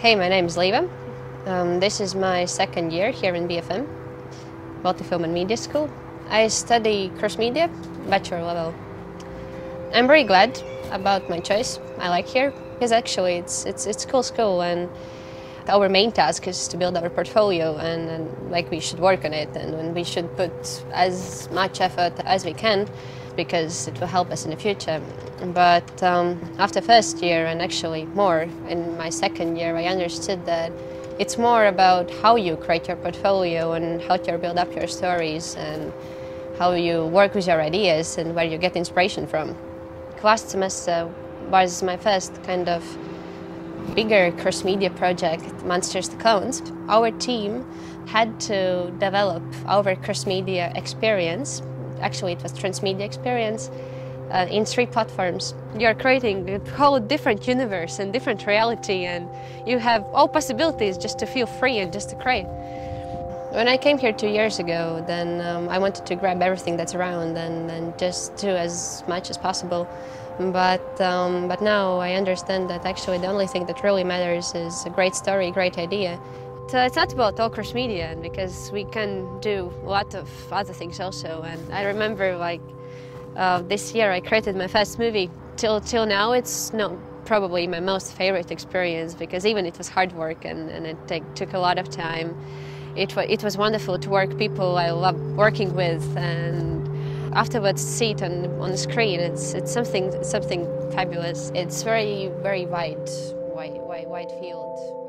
Hey, my name is Liva. Um, this is my second year here in BFM, Baltic Film and Media School. I study cross media, bachelor level. I'm very glad about my choice. I like here because actually it's it's it's cool school and our main task is to build our portfolio and, and like we should work on it and, and we should put as much effort as we can because it will help us in the future. But um, after first year and actually more in my second year, I understood that it's more about how you create your portfolio and how you build up your stories and how you work with your ideas and where you get inspiration from. Last semester was my first kind of bigger cross media project, Monsters the Clones. Our team had to develop our cross media experience actually it was transmedia experience uh, in three platforms. You're creating a whole different universe and different reality and you have all possibilities just to feel free and just to create. When I came here two years ago, then um, I wanted to grab everything that's around and, and just do as much as possible. But, um, but now I understand that actually the only thing that really matters is a great story, great idea, uh, it's not about all cross media because we can do a lot of other things also. And I remember like uh, this year I created my first movie. Till till now, it's no probably my most favorite experience because even it was hard work and, and it take, took a lot of time. It, it was wonderful to work people I love working with and afterwards see it on, on the screen. It's, it's something, something fabulous. It's very, very wide, wide, wide, wide field.